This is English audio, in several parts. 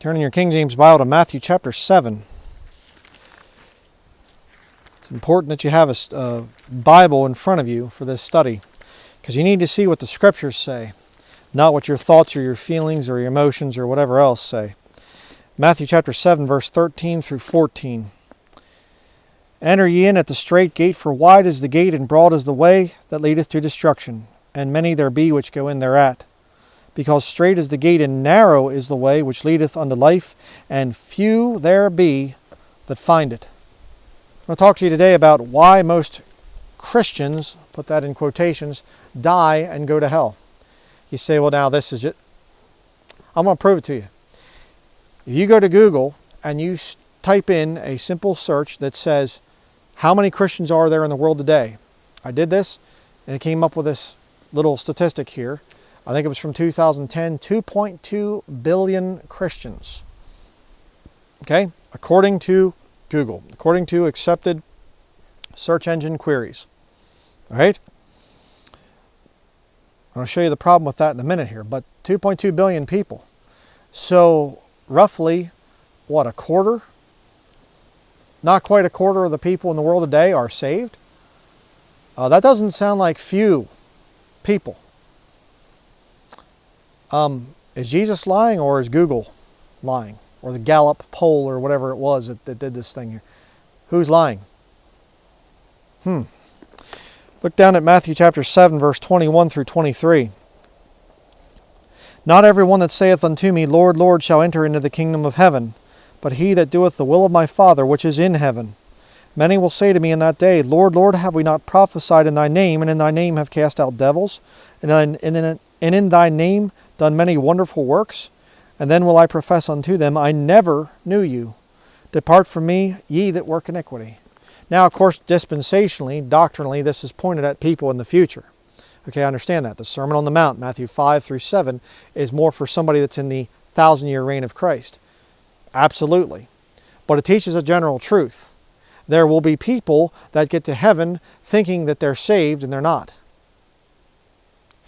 Turn in your King James Bible to Matthew chapter 7. It's important that you have a, a Bible in front of you for this study because you need to see what the scriptures say, not what your thoughts or your feelings or your emotions or whatever else say. Matthew chapter 7, verse 13 through 14. Enter ye in at the strait gate, for wide is the gate and broad is the way that leadeth to destruction, and many there be which go in thereat because strait is the gate and narrow is the way which leadeth unto life, and few there be that find it. I'm going to talk to you today about why most Christians, put that in quotations, die and go to hell. You say, well, now this is it. I'm going to prove it to you. If you go to Google and you type in a simple search that says, how many Christians are there in the world today? I did this and it came up with this little statistic here. I think it was from 2010, 2.2 billion Christians. Okay, according to Google, according to accepted search engine queries. All right? I'll show you the problem with that in a minute here, but 2.2 billion people. So, roughly, what, a quarter? Not quite a quarter of the people in the world today are saved. Uh, that doesn't sound like few people. Um, is Jesus lying or is Google lying? Or the Gallup poll or whatever it was that, that did this thing here? Who's lying? Hmm. Look down at Matthew chapter 7, verse 21 through 23. Not every one that saith unto me, Lord, Lord, shall enter into the kingdom of heaven, but he that doeth the will of my Father which is in heaven. Many will say to me in that day, Lord, Lord, have we not prophesied in thy name, and in thy name have cast out devils, and then in, and in, thy name done many wonderful works? And then will I profess unto them, I never knew you. Depart from me, ye that work iniquity. Now, of course, dispensationally, doctrinally, this is pointed at people in the future. Okay, I understand that. The Sermon on the Mount, Matthew 5 through 7, is more for somebody that's in the thousand year reign of Christ. Absolutely. But it teaches a general truth. There will be people that get to heaven thinking that they're saved and they're not.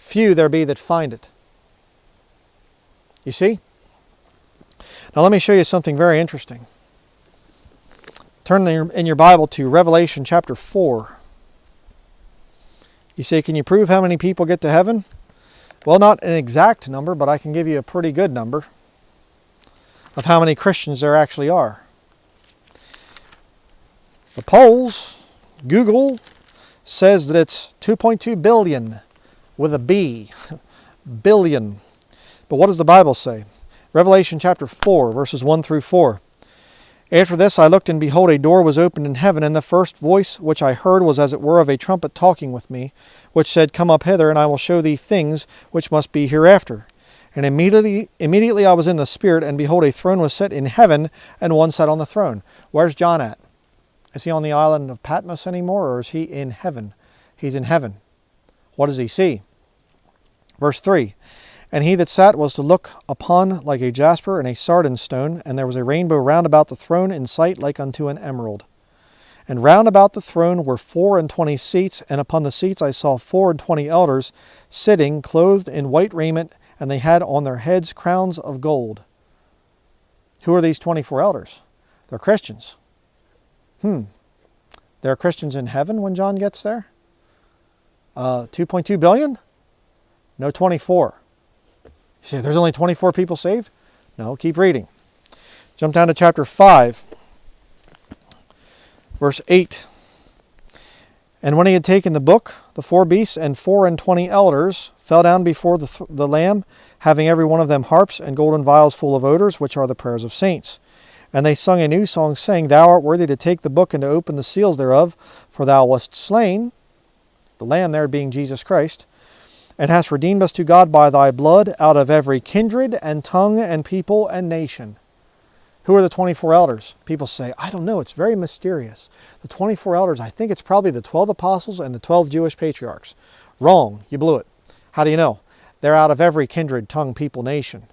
Few there be that find it. You see? Now let me show you something very interesting. Turn in your Bible to Revelation chapter 4. You say, can you prove how many people get to heaven? Well, not an exact number, but I can give you a pretty good number of how many Christians there actually are. The polls, Google, says that it's 2.2 billion with a B. billion. But what does the Bible say? Revelation chapter 4, verses 1 through 4. After this I looked, and behold, a door was opened in heaven, and the first voice which I heard was as it were of a trumpet talking with me, which said, Come up hither, and I will show thee things which must be hereafter. And immediately, immediately I was in the Spirit, and behold, a throne was set in heaven, and one sat on the throne. Where's John at? Is he on the island of Patmos anymore, or is he in heaven? He's in heaven. What does he see? Verse 3 and he that sat was to look upon like a jasper and a sardine stone, and there was a rainbow round about the throne in sight like unto an emerald. And round about the throne were four and twenty seats, and upon the seats I saw four and twenty elders sitting, clothed in white raiment, and they had on their heads crowns of gold. Who are these 24 elders? They're Christians. Hmm. There are Christians in heaven when John gets there? Uh, 2.2 billion? No, 24. You say, there's only 24 people saved? No, keep reading. Jump down to chapter 5, verse 8. And when he had taken the book, the four beasts and four and twenty elders fell down before the, th- the Lamb, having every one of them harps and golden vials full of odors, which are the prayers of saints. And they sung a new song, saying, Thou art worthy to take the book and to open the seals thereof, for thou wast slain, the Lamb there being Jesus Christ, and hast redeemed us to God by thy blood out of every kindred and tongue and people and nation. Who are the 24 elders? People say, I don't know, it's very mysterious. The 24 elders, I think it's probably the 12 apostles and the 12 Jewish patriarchs. Wrong, you blew it. How do you know? They're out of every kindred, tongue, people, nation.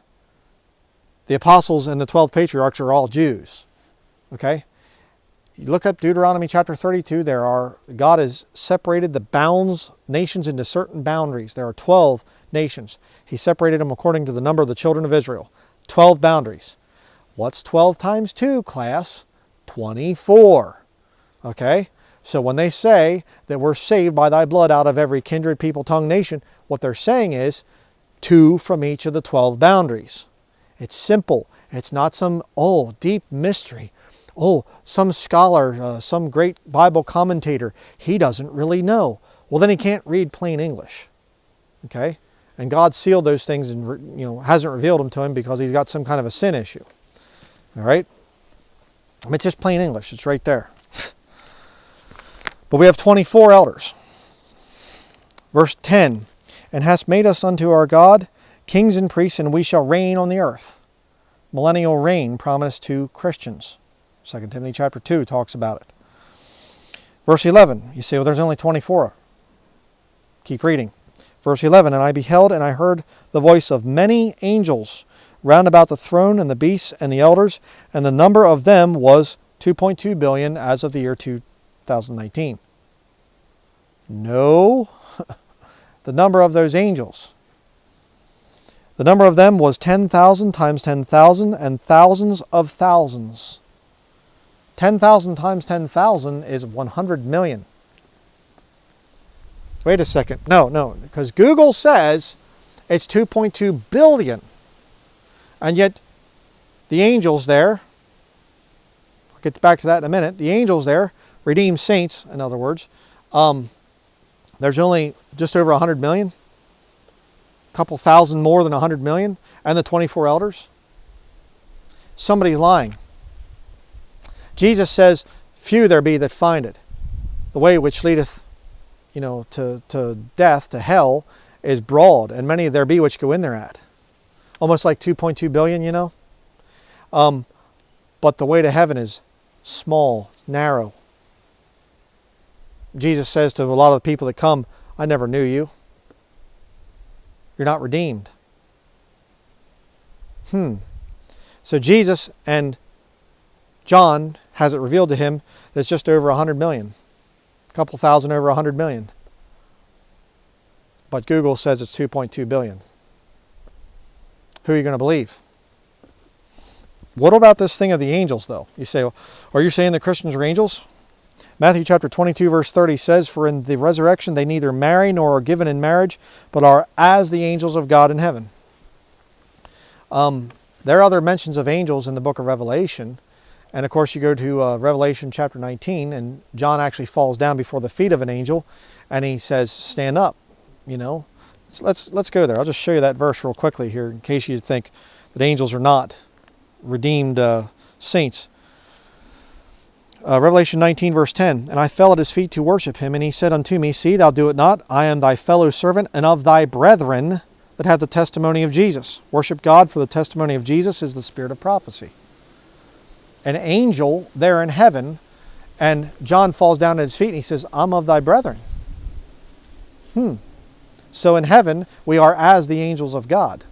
The apostles and the 12 patriarchs are all Jews. Okay? Look up Deuteronomy chapter 32, there are, God has separated the bounds, nations into certain boundaries. There are 12 nations. He separated them according to the number of the children of Israel. 12 boundaries. What's 12 times 2, class? 24. Okay? So when they say that we're saved by thy blood out of every kindred, people, tongue, nation, what they're saying is two from each of the 12 boundaries. It's simple. It's not some, oh, deep mystery. Oh, some scholar, uh, some great Bible commentator, he doesn't really know. Well, then he can't read plain English. Okay? And God sealed those things and you know hasn't revealed them to him because he's got some kind of a sin issue. All right? It's just plain English. It's right there. but we have 24 elders. Verse 10 And hast made us unto our God kings and priests, and we shall reign on the earth. Millennial reign promised to Christians. 2 Timothy chapter 2 talks about it. Verse 11, you say, well, there's only 24. Keep reading. Verse 11, And I beheld, and I heard the voice of many angels round about the throne and the beasts and the elders, and the number of them was 2.2 billion as of the year 2019. No, the number of those angels. The number of them was 10,000 times 10,000 and thousands of thousands. 10,000 times 10,000 is 100 million. Wait a second. No, no, because Google says it's 2.2 billion. And yet, the angels there, I'll get back to that in a minute, the angels there, redeemed saints, in other words, um, there's only just over 100 million, a couple thousand more than 100 million, and the 24 elders. Somebody's lying. Jesus says, Few there be that find it. The way which leadeth, you know, to, to death, to hell, is broad, and many there be which go in thereat almost like 2.2 billion, you know. Um, but the way to heaven is small, narrow. Jesus says to a lot of the people that come, I never knew you. You're not redeemed. Hmm. So Jesus and John has it revealed to him that it's just over 100 million. A couple thousand over 100 million. But Google says it's 2.2 billion. Who are you going to believe? What about this thing of the angels, though? You say, well, are you saying the Christians are angels? Matthew chapter 22, verse 30 says, For in the resurrection they neither marry nor are given in marriage, but are as the angels of God in heaven. Um, there are other mentions of angels in the book of Revelation. And of course, you go to uh, Revelation chapter 19, and John actually falls down before the feet of an angel, and he says, Stand up, you know. So let's, let's go there. I'll just show you that verse real quickly here in case you think that angels are not redeemed uh, saints. Uh, Revelation 19, verse 10 And I fell at his feet to worship him, and he said unto me, See, thou do it not. I am thy fellow servant and of thy brethren that have the testimony of Jesus. Worship God, for the testimony of Jesus is the spirit of prophecy. An angel there in heaven, and John falls down at his feet and he says, I'm of thy brethren. Hmm. So in heaven, we are as the angels of God.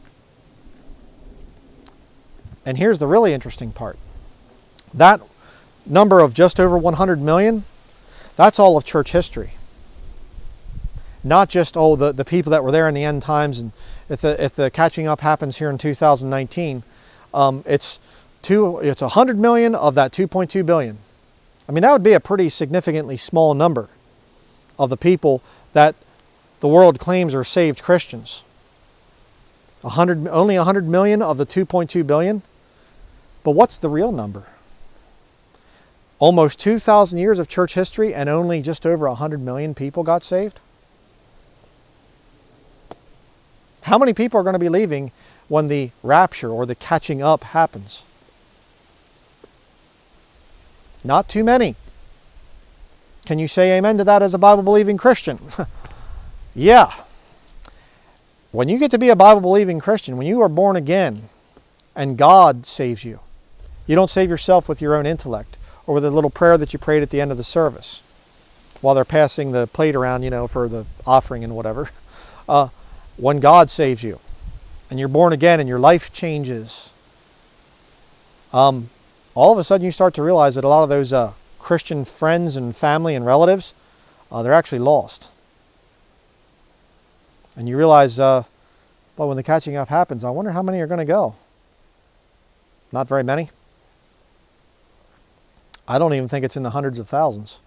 And here's the really interesting part. That number of just over 100 million, that's all of church history. Not just, oh, the, the people that were there in the end times, and if the, if the catching up happens here in 2019, um, it's, two, it's 100 million of that 2.2 billion. I mean, that would be a pretty significantly small number of the people that the world claims are saved Christians. 100, only 100 million of the 2.2 billion. But what's the real number? Almost 2,000 years of church history and only just over 100 million people got saved? How many people are going to be leaving when the rapture or the catching up happens? Not too many. Can you say amen to that as a Bible believing Christian? Yeah. When you get to be a Bible believing Christian, when you are born again and God saves you, you don't save yourself with your own intellect or with a little prayer that you prayed at the end of the service while they're passing the plate around, you know, for the offering and whatever. Uh, when God saves you and you're born again and your life changes, um, all of a sudden you start to realize that a lot of those uh, Christian friends and family and relatives, uh, they're actually lost. And you realize, uh, well, when the catching up happens, I wonder how many are going to go. Not very many. I don't even think it's in the hundreds of thousands.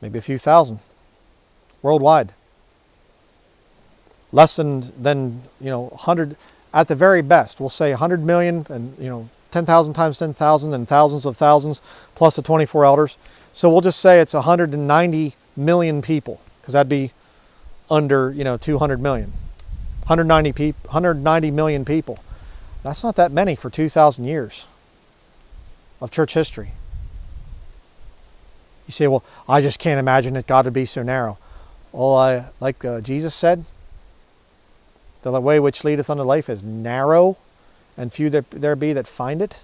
Maybe a few thousand worldwide. Less than than you know 100 at the very best. We'll say 100 million and you know 10,000 times 10,000 and thousands of thousands plus the 24 elders. So we'll just say it's 190 million people because that'd be under you know 200 million. 190 people, 190 million people. That's not that many for 2,000 years of church history. You say, well, I just can't imagine that God would be so narrow. Well, I, like uh, Jesus said, the way which leadeth unto life is narrow, and few there, there be that find it.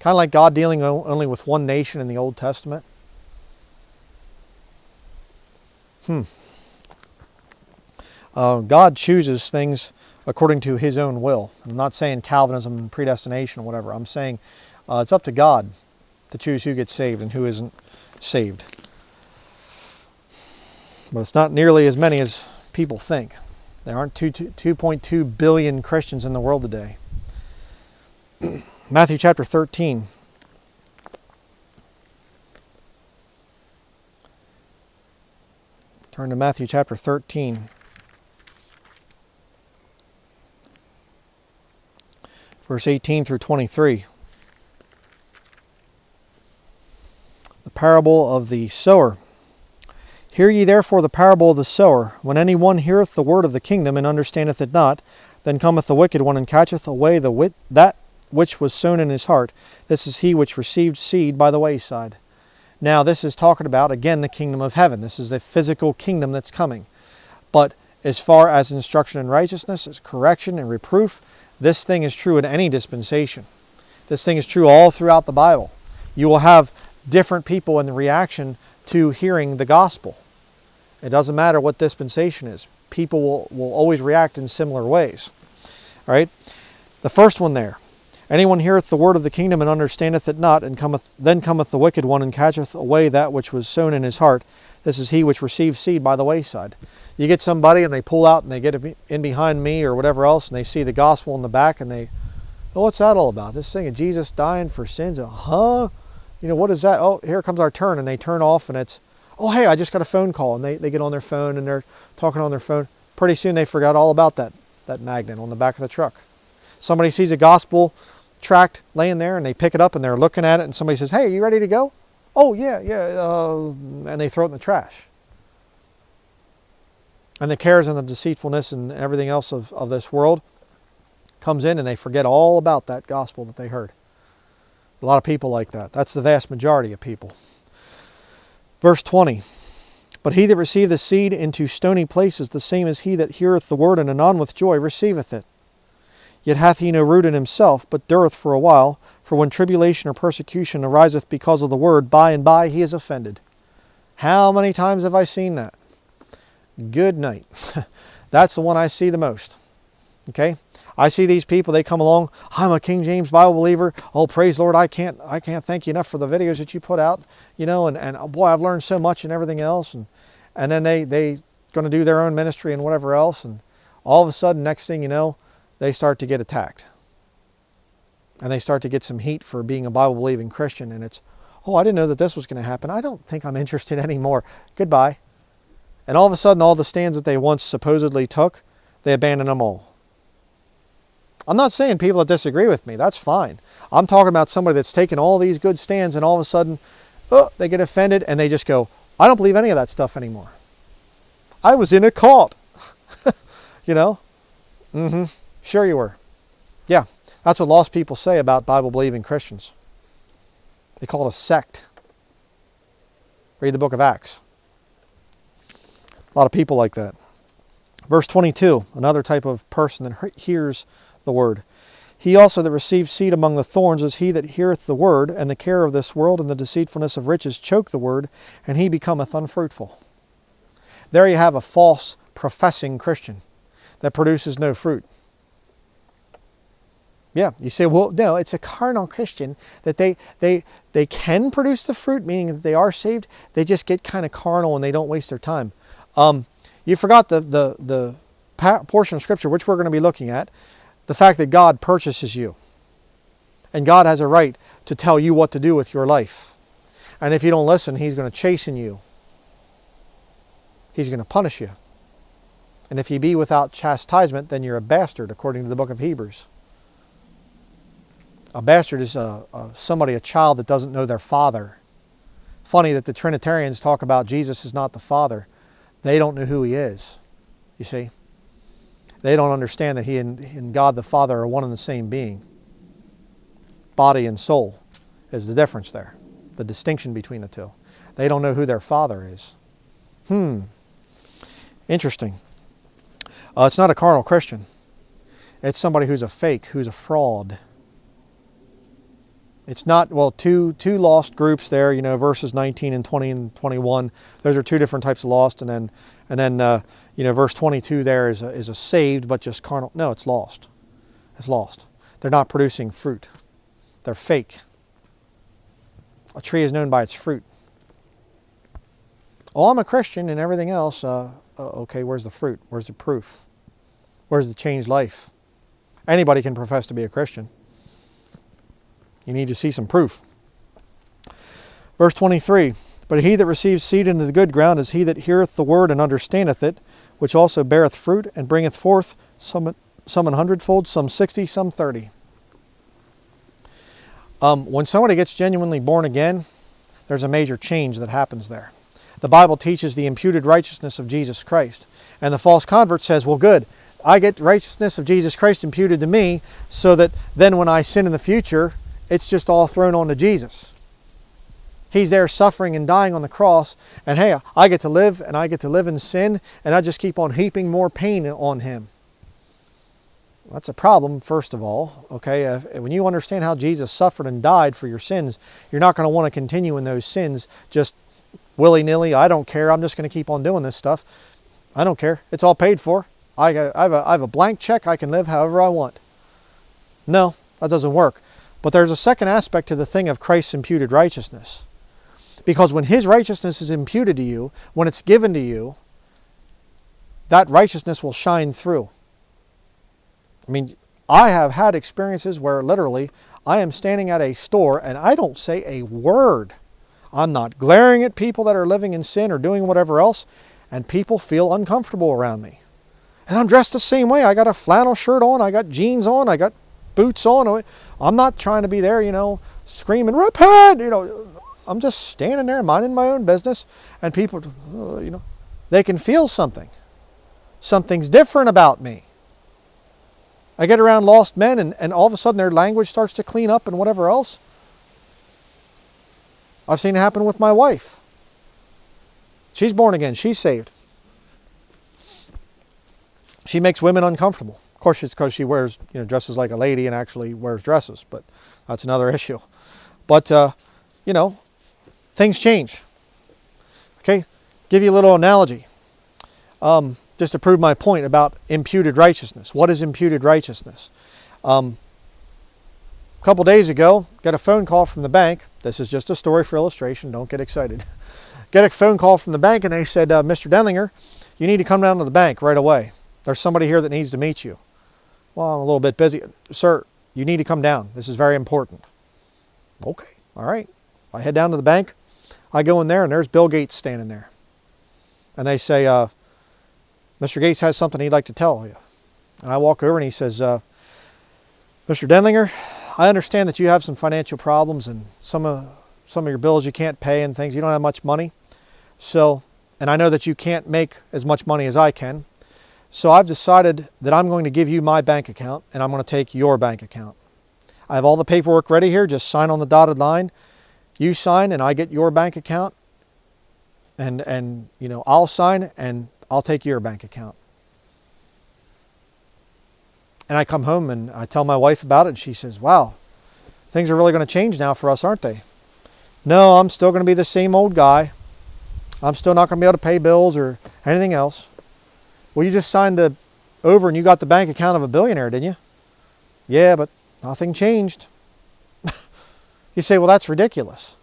Kind of like God dealing only with one nation in the Old Testament. Hmm. Uh, God chooses things according to His own will. I'm not saying Calvinism and predestination or whatever. I'm saying uh, it's up to God to choose who gets saved and who isn't saved. But it's not nearly as many as people think. There aren't 2.2 billion Christians in the world today. Matthew chapter 13. Turn to Matthew chapter 13. Verse 18 through 23. The parable of the sower. Hear ye therefore the parable of the sower. When any one heareth the word of the kingdom and understandeth it not, then cometh the wicked one and catcheth away the wit- that which was sown in his heart. This is he which received seed by the wayside. Now, this is talking about, again, the kingdom of heaven. This is the physical kingdom that's coming. But as far as instruction in righteousness, as correction and reproof, this thing is true in any dispensation. This thing is true all throughout the Bible. You will have different people in the reaction to hearing the gospel. It doesn't matter what dispensation is. People will, will always react in similar ways. All right? The first one there. Anyone heareth the word of the kingdom and understandeth it not, and cometh then cometh the wicked one and catcheth away that which was sown in his heart. This is he which receives seed by the wayside. You get somebody and they pull out and they get in behind me or whatever else, and they see the gospel in the back, and they, oh, what's that all about? This thing of Jesus dying for sins? Huh? You know, what is that? Oh, here comes our turn, and they turn off, and it's oh, hey, I just got a phone call. And they, they get on their phone and they're talking on their phone. Pretty soon they forgot all about that, that magnet on the back of the truck. Somebody sees a gospel tract laying there and they pick it up and they're looking at it and somebody says, hey, are you ready to go? Oh, yeah, yeah. Uh, and they throw it in the trash. And the cares and the deceitfulness and everything else of, of this world comes in and they forget all about that gospel that they heard. A lot of people like that. That's the vast majority of people. Verse 20 But he that receiveth the seed into stony places, the same as he that heareth the word and anon with joy receiveth it. Yet hath he no root in himself, but dureth for a while. For when tribulation or persecution ariseth because of the word, by and by he is offended. How many times have I seen that? Good night. That's the one I see the most. Okay? I see these people, they come along, I'm a King James Bible believer. Oh, praise Lord, I can't I can't thank you enough for the videos that you put out, you know, and, and boy, I've learned so much and everything else. And and then they they going to do their own ministry and whatever else. And all of a sudden, next thing you know, they start to get attacked. And they start to get some heat for being a Bible believing Christian. And it's, oh, I didn't know that this was going to happen. I don't think I'm interested anymore. Goodbye. And all of a sudden, all the stands that they once supposedly took, they abandon them all. I'm not saying people that disagree with me, that's fine. I'm talking about somebody that's taken all these good stands and all of a sudden, oh, they get offended and they just go, I don't believe any of that stuff anymore. I was in a cult. you know? Mm-hmm. Sure you were. Yeah, that's what lost people say about Bible believing Christians. They call it a sect. Read the book of Acts. A lot of people like that. Verse 22, another type of person that hears the word. He also that receives seed among the thorns is he that heareth the word, and the care of this world and the deceitfulness of riches choke the word, and he becometh unfruitful. There you have a false professing Christian that produces no fruit. Yeah, you say, well, no, it's a carnal Christian that they they they can produce the fruit, meaning that they are saved. They just get kind of carnal and they don't waste their time. Um, you forgot the the the portion of scripture which we're going to be looking at the fact that God purchases you. And God has a right to tell you what to do with your life. And if you don't listen, he's going to chasten you. He's going to punish you. And if you be without chastisement, then you're a bastard, according to the book of Hebrews. A bastard is a, a, somebody, a child that doesn't know their father. Funny that the Trinitarians talk about Jesus is not the Father. They don't know who He is, you see. They don't understand that He and, and God the Father are one and the same being. Body and soul is the difference there, the distinction between the two. They don't know who their Father is. Hmm. Interesting. Uh, it's not a carnal Christian. It's somebody who's a fake, who's a fraud. It's not, well, two, two lost groups there, you know, verses 19 and 20 and 21. Those are two different types of lost. And then, and then uh, you know, verse 22 there is a, is a saved but just carnal. No, it's lost. It's lost. They're not producing fruit. They're fake. A tree is known by its fruit. Oh, I'm a Christian and everything else. Uh, uh, okay, where's the fruit? Where's the proof? Where's the changed life? Anybody can profess to be a Christian. You need to see some proof. Verse 23 But he that receives seed into the good ground is he that heareth the word and understandeth it, which also beareth fruit and bringeth forth some, some an hundredfold, some sixty, some thirty. Um, when somebody gets genuinely born again, there's a major change that happens there. The Bible teaches the imputed righteousness of Jesus Christ. And the false convert says, well, good, I get righteousness of Jesus Christ imputed to me so that then when I sin in the future, it's just all thrown onto Jesus. He's there suffering and dying on the cross, and hey, I get to live and I get to live in sin, and I just keep on heaping more pain on him. That's a problem, first of all. Okay, uh, when you understand how Jesus suffered and died for your sins, you're not going to want to continue in those sins just willy nilly. I don't care. I'm just going to keep on doing this stuff. I don't care. It's all paid for. I, I, have a, I have a blank check. I can live however I want. No, that doesn't work. But there's a second aspect to the thing of Christ's imputed righteousness. Because when his righteousness is imputed to you, when it's given to you, that righteousness will shine through. I mean, I have had experiences where literally I am standing at a store and I don't say a word. I'm not glaring at people that are living in sin or doing whatever else, and people feel uncomfortable around me. And I'm dressed the same way. I got a flannel shirt on, I got jeans on, I got boots on. I'm not trying to be there, you know, screaming, repent, you know. I'm just standing there minding my own business and people, uh, you know, they can feel something. Something's different about me. I get around lost men and, and all of a sudden their language starts to clean up and whatever else. I've seen it happen with my wife. She's born again. She's saved. She makes women uncomfortable course, it's because she wears, you know, dresses like a lady and actually wears dresses, but that's another issue. But, uh, you know, things change. Okay, give you a little analogy. Um, just to prove my point about imputed righteousness. What is imputed righteousness? Um, a couple days ago, got a phone call from the bank. This is just a story for illustration. Don't get excited. Get a phone call from the bank, and they said, uh, Mr. Denlinger, you need to come down to the bank right away. There's somebody here that needs to meet you. Well, I'm a little bit busy. Sir, you need to come down. This is very important. Okay, all right. I head down to the bank. I go in there and there's Bill Gates standing there. And they say, uh, Mr. Gates has something he'd like to tell you. And I walk over and he says, uh, Mr. Denlinger, I understand that you have some financial problems and some of, some of your bills you can't pay and things. You don't have much money. So, and I know that you can't make as much money as I can. So I've decided that I'm going to give you my bank account and I'm going to take your bank account. I have all the paperwork ready here. Just sign on the dotted line. You sign and I get your bank account. And, and you know, I'll sign and I'll take your bank account. And I come home and I tell my wife about it and she says, wow, things are really going to change now for us, aren't they? No, I'm still going to be the same old guy. I'm still not going to be able to pay bills or anything else. Well, you just signed the over and you got the bank account of a billionaire, didn't you? Yeah, but nothing changed. you say, well, that's ridiculous.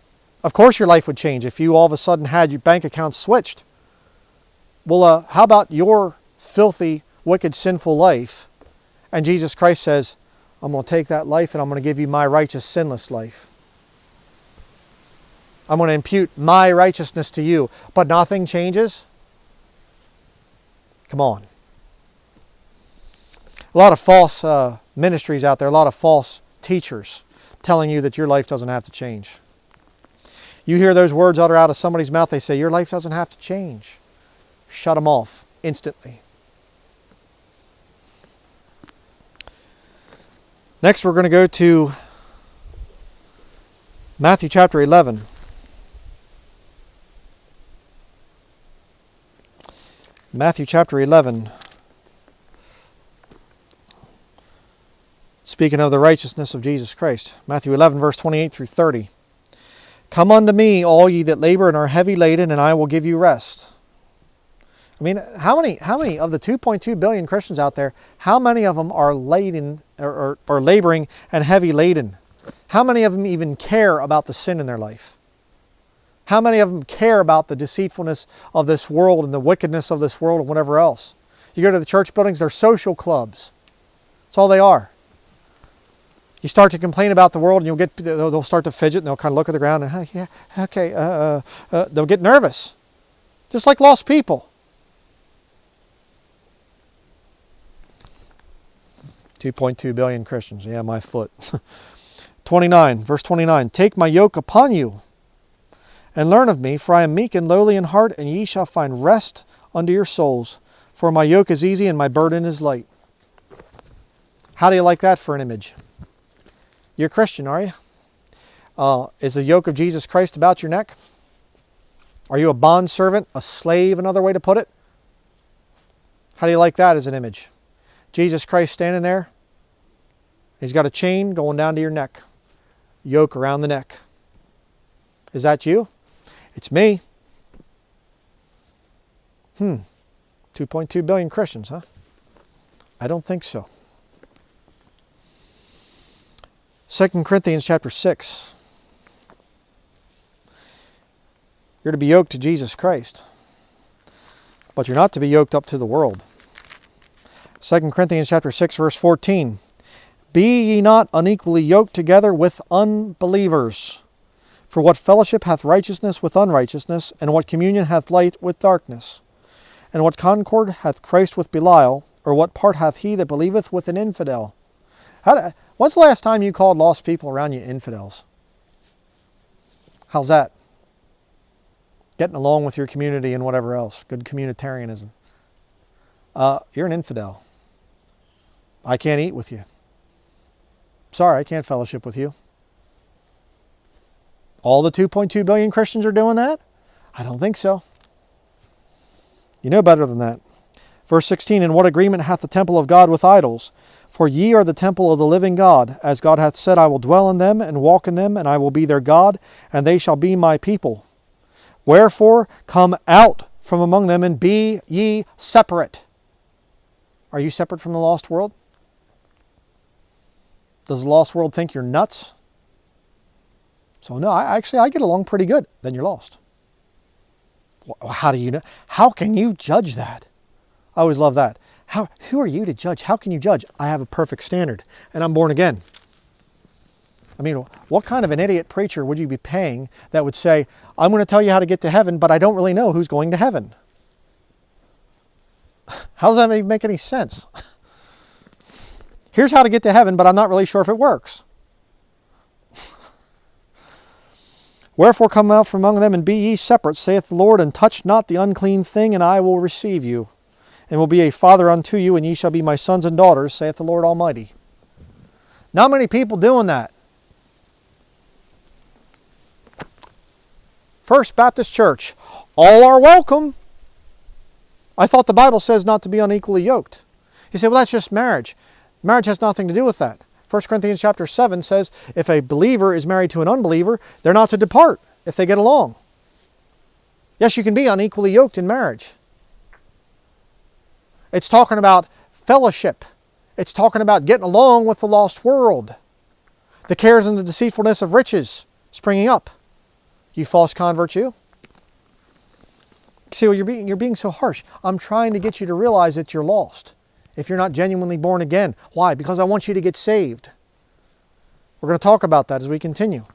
Of course your life would change if you all of a sudden had your bank account switched. Well, uh, how about your filthy, wicked, sinful life? And Jesus Christ says, I'm going to take that life and I'm going to give you my righteous, sinless life. I'm going to impute my righteousness to you, but nothing changes? Come on. A lot of false uh, ministries out there, a lot of false teachers telling you that your life doesn't have to change. You hear those words utter out of somebody's mouth, they say, Your life doesn't have to change. Shut them off instantly. Next, we're going to go to Matthew chapter 11. Matthew chapter 11. Speaking of the righteousness of Jesus Christ. Matthew 11, verse 28 through 30. Come unto me, all ye that labor and are heavy laden, and I will give you rest. I mean, how many, how many of the 2.2 billion Christians out there, how many of them are laden or, or, or laboring and heavy laden? How many of them even care about the sin in their life? How many of them care about the deceitfulness of this world and the wickedness of this world and whatever else? You go to the church buildings, they're social clubs. That's all they are. You start to complain about the world and you'll get, they'll start to fidget and they'll kind of look at the ground and, yeah, okay, uh, uh, uh, they'll get nervous. Just like lost people. 2.2 billion Christians. Yeah, my foot. 29, verse 29. Take my yoke upon you and learn of me, for I am meek and lowly in heart, and ye shall find rest unto your souls. For my yoke is easy and my burden is light. How do you like that for an image? You're a Christian, are you? Uh, is the yoke of Jesus Christ about your neck? Are you a bond servant, a slave, another way to put it? How do you like that as an image? Jesus Christ standing there. He's got a chain going down to your neck, yoke around the neck. Is that you? It's me. Hmm. 2.2 billion Christians, huh? I don't think so. 2 Corinthians chapter 6. You're to be yoked to Jesus Christ, but you're not to be yoked up to the world. 2 Corinthians chapter 6 verse 14. Be ye not unequally yoked together with unbelievers. For what fellowship hath righteousness with unrighteousness, and what communion hath light with darkness? And what concord hath Christ with Belial, or what part hath he that believeth with an infidel? How, when's the last time you called lost people around you infidels? How's that? Getting along with your community and whatever else. Good communitarianism. Uh, you're an infidel. I can't eat with you. Sorry, I can't fellowship with you. All the 2.2 billion Christians are doing that? I don't think so. You know better than that. Verse 16, And what agreement hath the temple of God with idols? For ye are the temple of the living God. As God hath said, I will dwell in them and walk in them, and I will be their God, and they shall be my people. Wherefore, come out from among them and be ye separate. Are you separate from the lost world? Does the lost world think you're nuts? So no, I actually I get along pretty good. Then you're lost. How do you know? How can you judge that? I always love that. How, who are you to judge? How can you judge? I have a perfect standard and I'm born again. I mean, what kind of an idiot preacher would you be paying that would say, I'm going to tell you how to get to heaven, but I don't really know who's going to heaven? How does that even make any sense? Here's how to get to heaven, but I'm not really sure if it works. Wherefore come out from among them and be ye separate, saith the Lord, and touch not the unclean thing, and I will receive you, and will be a father unto you, and ye shall be my sons and daughters, saith the Lord Almighty. Not many people doing that. First Baptist Church, all are welcome. I thought the Bible says not to be unequally yoked. You say, well, that's just marriage. Marriage has nothing to do with that. 1 Corinthians chapter 7 says if a believer is married to an unbeliever, they're not to depart if they get along. Yes, you can be unequally yoked in marriage. It's talking about fellowship. It's talking about getting along with the lost world. The cares and the deceitfulness of riches springing up. You false convert, you. See, well, you're being, you're being so harsh. I'm trying to get you to realize that you're lost if you're not genuinely born again. Why? Because I want you to get saved. We're going to talk about that as we continue.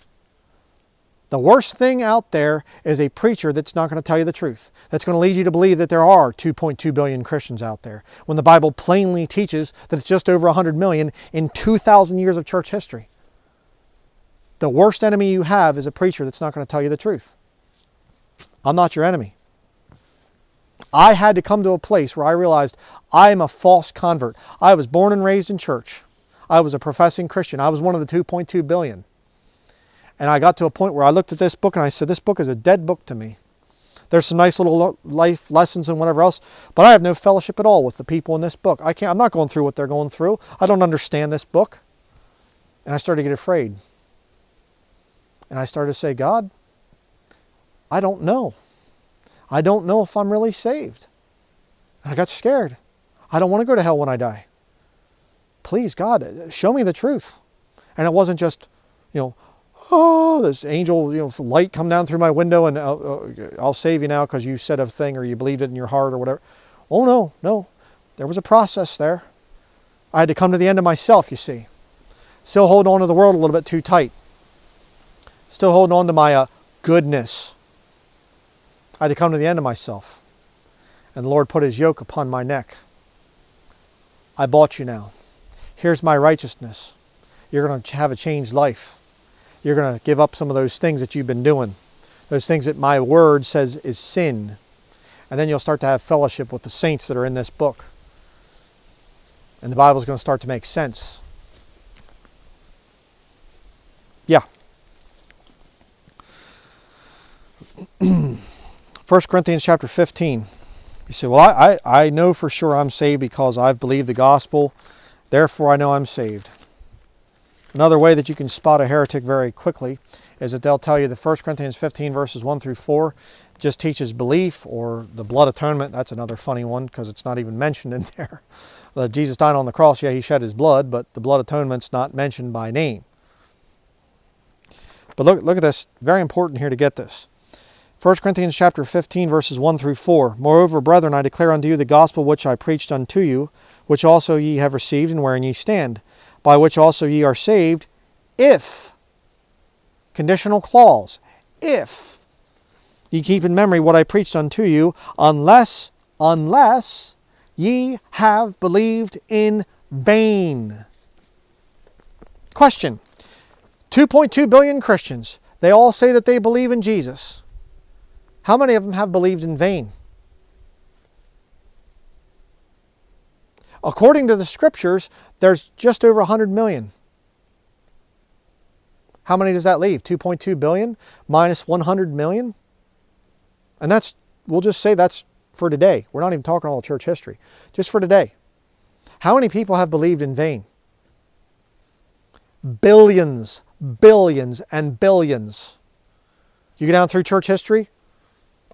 The worst thing out there is a preacher that's not going to tell you the truth. That's going to lead you to believe that there are 2.2 billion Christians out there when the Bible plainly teaches that it's just over 100 million in 2,000 years of church history. The worst enemy you have is a preacher that's not going to tell you the truth. I'm not your enemy. I had to come to a place where I realized I am a false convert. I was born and raised in church. I was a professing Christian. I was one of the 2.2 billion. And I got to a point where I looked at this book and I said, This book is a dead book to me. There's some nice little life lessons and whatever else, but I have no fellowship at all with the people in this book. I can't, I'm not going through what they're going through. I don't understand this book. And I started to get afraid. And I started to say, God, I don't know. I don't know if I'm really saved. And I got scared. I don't want to go to hell when I die. Please, God, show me the truth. And it wasn't just, you know, oh, this angel, you know, light come down through my window and I'll, I'll save you now because you said a thing or you believed it in your heart or whatever. Oh, no, no. There was a process there. I had to come to the end of myself, you see. Still holding on to the world a little bit too tight. Still holding on to my uh, goodness. I had to come to the end of myself. And the Lord put his yoke upon my neck. I bought you now. Here's my righteousness. You're going to have a changed life. You're going to give up some of those things that you've been doing, those things that my word says is sin. And then you'll start to have fellowship with the saints that are in this book. And the Bible is going to start to make sense. Yeah. 1 Corinthians chapter 15. You say, well, I, I, I know for sure I'm saved because I've believed the gospel. Therefore, I know I'm saved. Another way that you can spot a heretic very quickly is that they'll tell you that 1 Corinthians 15 verses 1 through 4 just teaches belief or the blood atonement. That's another funny one because it's not even mentioned in there. Uh, Jesus died on the cross, yeah, he shed his blood, but the blood atonement's not mentioned by name. But look, look at this. Very important here to get this. 1 Corinthians chapter 15 verses 1 through 4. Moreover, brethren, I declare unto you the gospel which I preached unto you, which also ye have received and wherein ye stand, by which also ye are saved, if, conditional clause, if ye keep in memory what I preached unto you, unless, unless ye have believed in vain. Question 2.2 billion Christians, they all say that they believe in Jesus. How many of them have believed in vain? According to the scriptures, there's just over 100 million. How many does that leave? 2.2 billion minus 100 million? And that's, we'll just say that's for today. We're not even talking all church history. Just for today. How many people have believed in vain? Billions, billions, and billions. You go down through church history,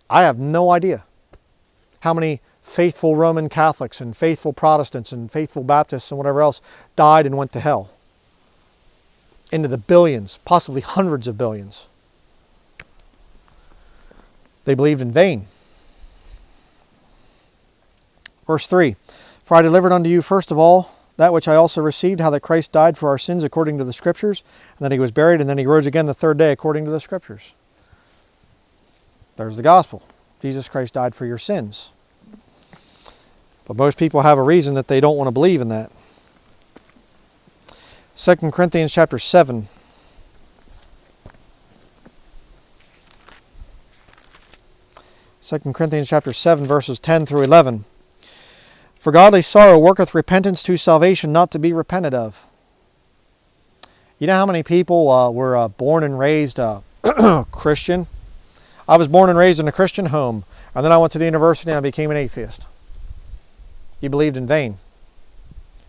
I have no idea how many faithful Roman Catholics and faithful Protestants and faithful Baptists and whatever else died and went to hell. Into the billions, possibly hundreds of billions. They believed in vain. Verse 3 For I delivered unto you first of all that which I also received, how that Christ died for our sins according to the Scriptures, and that he was buried, and then he rose again the third day according to the Scriptures. There's the gospel. Jesus Christ died for your sins. But most people have a reason that they don't want to believe in that. 2 Corinthians chapter 7. Second Corinthians chapter 7 verses 10 through 11. For godly sorrow worketh repentance to salvation not to be repented of. You know how many people uh, were uh, born and raised uh, Christian? I was born and raised in a Christian home, and then I went to the university and I became an atheist. You believed in vain.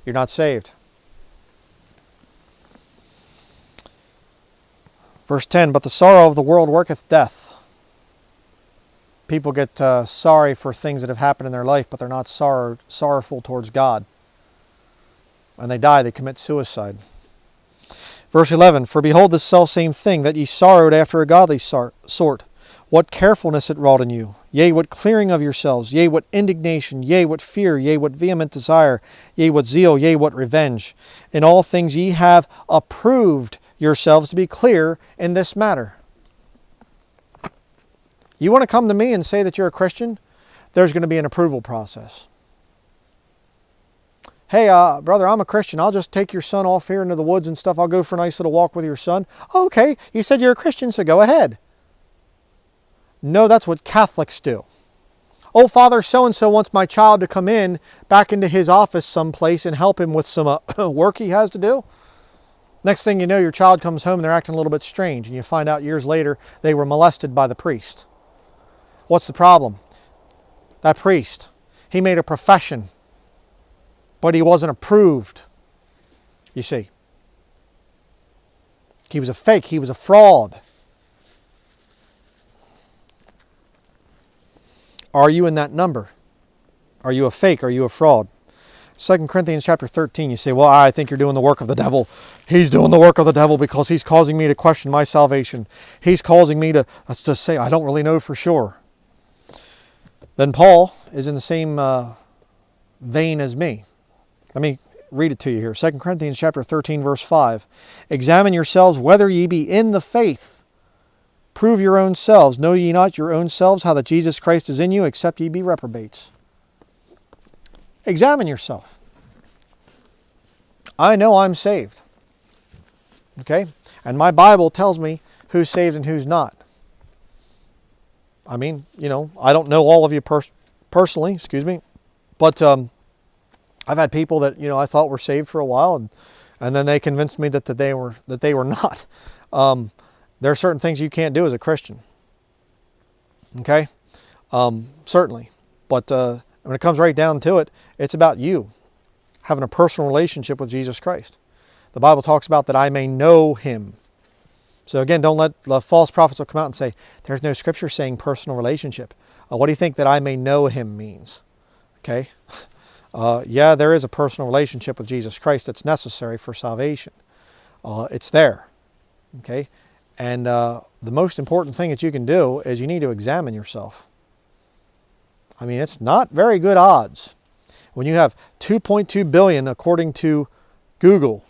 You're not saved. Verse 10 But the sorrow of the world worketh death. People get uh, sorry for things that have happened in their life, but they're not sorrow, sorrowful towards God. And they die, they commit suicide. Verse 11 For behold, this selfsame thing, that ye sorrowed after a godly sort, what carefulness it wrought in you, yea, what clearing of yourselves, yea, what indignation, yea, what fear, yea, what vehement desire, yea, what zeal, yea, what revenge. In all things ye have approved yourselves to be clear in this matter. You want to come to me and say that you're a Christian? There's going to be an approval process. Hey, uh, brother, I'm a Christian. I'll just take your son off here into the woods and stuff. I'll go for a nice little walk with your son. Okay, you said you're a Christian, so go ahead. No, that's what Catholics do. Oh, Father so and so wants my child to come in back into his office someplace and help him with some uh, work he has to do. Next thing you know, your child comes home and they're acting a little bit strange, and you find out years later they were molested by the priest. What's the problem? That priest, he made a profession, but he wasn't approved. You see, he was a fake, he was a fraud. Are you in that number? Are you a fake? Are you a fraud? 2 Corinthians chapter 13, you say, Well, I think you're doing the work of the devil. He's doing the work of the devil because he's causing me to question my salvation. He's causing me to, let's just say, I don't really know for sure. Then Paul is in the same uh, vein as me. Let me read it to you here. 2 Corinthians chapter 13, verse 5. Examine yourselves whether ye be in the faith. Prove your own selves. Know ye not your own selves how that Jesus Christ is in you, except ye be reprobates. Examine yourself. I know I'm saved. Okay? And my Bible tells me who's saved and who's not. I mean, you know, I don't know all of you pers- personally, excuse me, but um, I've had people that you know I thought were saved for a while, and and then they convinced me that, that they were that they were not. Um, there are certain things you can't do as a Christian. Okay, um, certainly, but uh, when it comes right down to it, it's about you having a personal relationship with Jesus Christ. The Bible talks about that I may know him. So again, don't let the false prophets will come out and say, there's no scripture saying personal relationship. Uh, what do you think that I may know him means? Okay. Uh, yeah, there is a personal relationship with Jesus Christ that's necessary for salvation. Uh, it's there. Okay. And uh, the most important thing that you can do is you need to examine yourself. I mean, it's not very good odds. When you have 2.2 billion according to Google,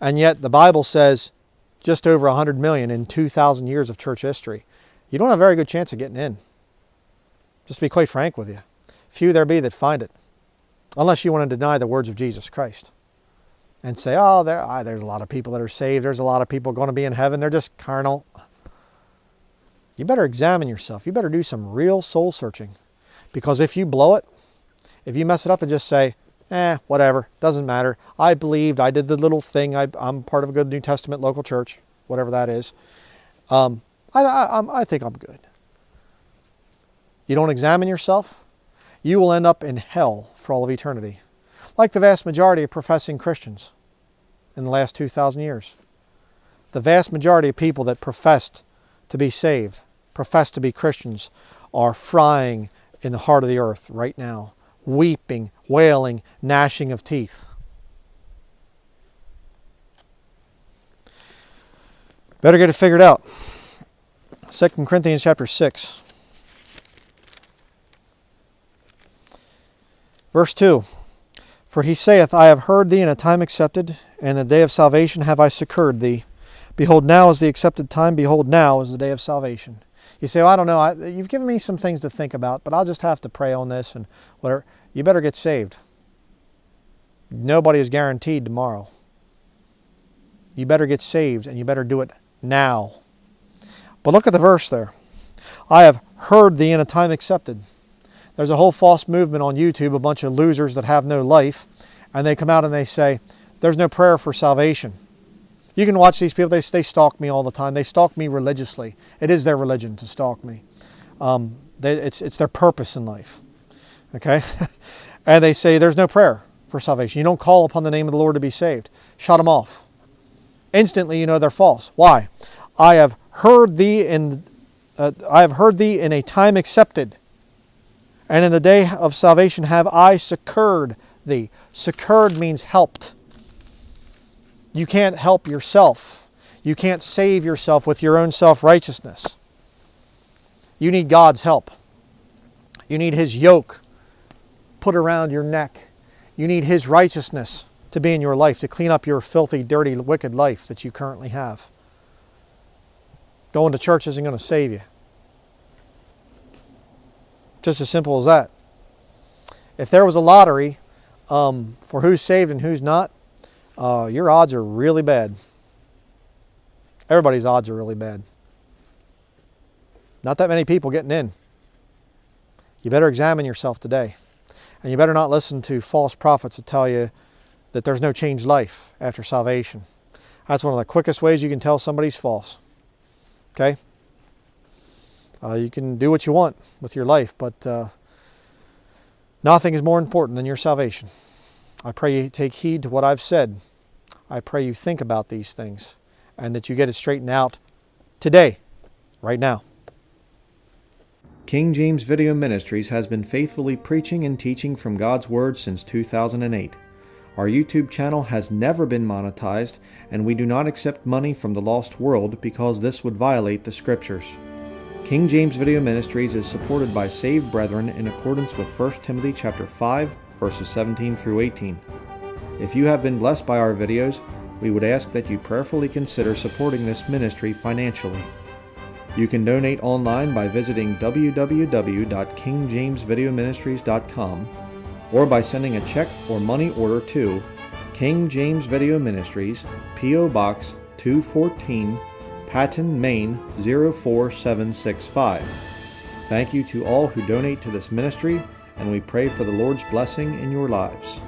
and yet the Bible says just over 100 million in 2,000 years of church history, you don't have a very good chance of getting in. Just to be quite frank with you. Few there be that find it, unless you want to deny the words of Jesus Christ and say, oh, there, ah, there's a lot of people that are saved, there's a lot of people going to be in heaven, they're just carnal. You better examine yourself. You better do some real soul searching. Because if you blow it, if you mess it up and just say, eh, whatever, doesn't matter. I believed, I did the little thing, I, am part of a good New Testament local church, whatever that is. Um, I, I, I think I'm good. You don't examine yourself, you will end up in hell for all of eternity, like the vast majority of professing Christians in the last 2,000 years. The vast majority of people that professed to be saved, profess to be Christians, are frying in the heart of the earth right now, weeping, wailing, gnashing of teeth. Better get it figured out. 2 Corinthians chapter 6. Verse 2 For he saith, I have heard thee in a time accepted, and the day of salvation have I succored thee. Behold, now is the accepted time. Behold, now is the day of salvation. You say, well, I don't know. I, you've given me some things to think about, but I'll just have to pray on this and whatever. You better get saved. Nobody is guaranteed tomorrow. You better get saved and you better do it now. But look at the verse there. I have heard thee in a time accepted. There's a whole false movement on YouTube, a bunch of losers that have no life, and they come out and they say, There's no prayer for salvation. You can watch these people, they, they stalk me all the time. They stalk me religiously. It is their religion to stalk me. Um, they, it's, it's their purpose in life. Okay? and they say there's no prayer for salvation. You don't call upon the name of the Lord to be saved. Shut them off. Instantly you know they're false. Why? I have heard thee in uh, I have heard thee in a time accepted, and in the day of salvation have I succored thee. Succored means helped. You can't help yourself. You can't save yourself with your own self righteousness. You need God's help. You need His yoke put around your neck. You need His righteousness to be in your life, to clean up your filthy, dirty, wicked life that you currently have. Going to church isn't going to save you. Just as simple as that. If there was a lottery um, for who's saved and who's not, uh, your odds are really bad. Everybody's odds are really bad. Not that many people getting in. You better examine yourself today. And you better not listen to false prophets that tell you that there's no changed life after salvation. That's one of the quickest ways you can tell somebody's false. Okay? Uh, you can do what you want with your life, but uh, nothing is more important than your salvation. I pray you take heed to what I've said. I pray you think about these things and that you get it straightened out today, right now. King James Video Ministries has been faithfully preaching and teaching from God's Word since 2008. Our YouTube channel has never been monetized, and we do not accept money from the lost world because this would violate the Scriptures. King James Video Ministries is supported by saved brethren in accordance with 1 Timothy chapter 5 verses 17 through 18. If you have been blessed by our videos, we would ask that you prayerfully consider supporting this ministry financially. You can donate online by visiting www.kingjamesvideoministries.com or by sending a check or money order to King James Video Ministries, P.O. Box 214, Patten, Maine 04765. Thank you to all who donate to this ministry, and we pray for the Lord's blessing in your lives.